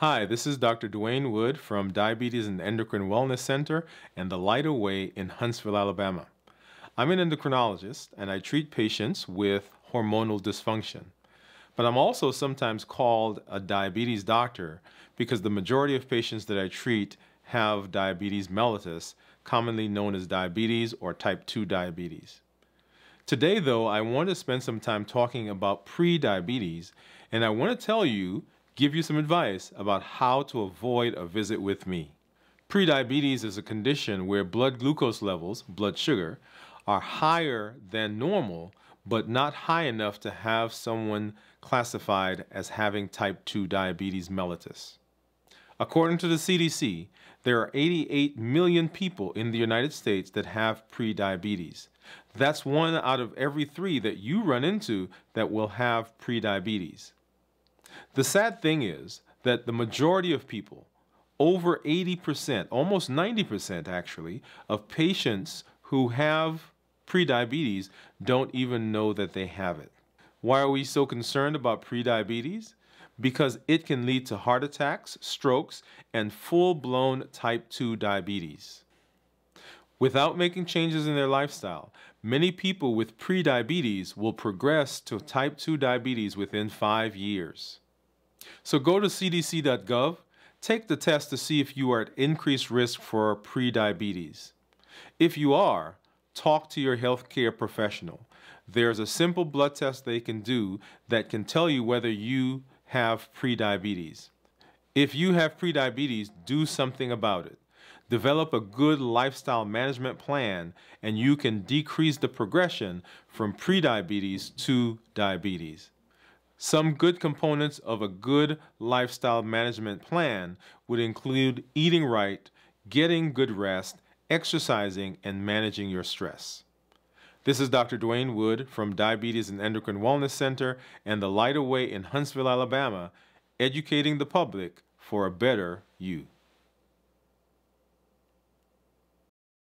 Hi, this is Dr. Dwain Woode from Diabetes and Endocrine Wellness Center and the Light Away in Huntsville, Alabama. I'm an endocrinologist and I treat patients with hormonal dysfunction. But I'm also sometimes called a diabetes doctor because the majority of patients that I treat have diabetes mellitus, commonly known as diabetes or type 2 diabetes. Today, though, I want to spend some time talking about pre-diabetes, and I want to tell you give you some advice about how to avoid a visit with me. Prediabetes is a condition where blood glucose levels, blood sugar, are higher than normal, but not high enough to have someone classified as having type 2 diabetes mellitus. According to the CDC, there are 88 million people in the United States that have prediabetes. That's one out of every three that you run into that will have prediabetes. The sad thing is that the majority of people, over 80%, almost 90% actually, of patients who have prediabetes don't even know that they have it. Why are we so concerned about prediabetes? Because it can lead to heart attacks, strokes, and full blown type 2 diabetes. Without making changes in their lifestyle, many people with prediabetes will progress to type 2 diabetes within five years. So go to cdc.gov, take the test to see if you are at increased risk for prediabetes. If you are, talk to your healthcare professional. There's a simple blood test they can do that can tell you whether you have prediabetes. If you have prediabetes, do something about it. Develop a good lifestyle management plan, and you can decrease the progression from prediabetes to diabetes. Some good components of a good lifestyle management plan would include eating right, getting good rest, exercising, and managing your stress. This is Dr. Dwain Woode from Diabetes and Endocrine Wellness Center and the Light Away in Huntsville, Alabama, educating the public for a better you.